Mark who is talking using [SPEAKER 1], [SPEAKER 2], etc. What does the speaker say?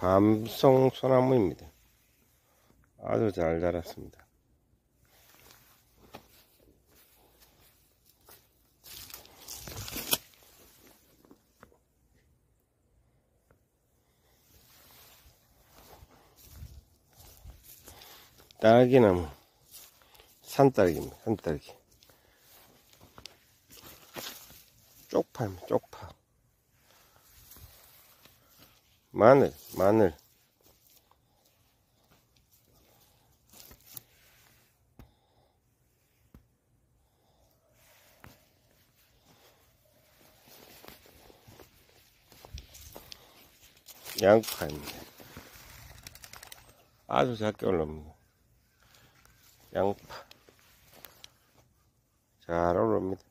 [SPEAKER 1] 밤송 소나무입니다. 아주 잘 자랐습니다. 딸기나무 산딸기입니다. 산딸기 쪽파입니다. 쪽파 마늘 마늘 양파입니다. 아주 작게 올라옵니다. 양파 잘 올라옵니다.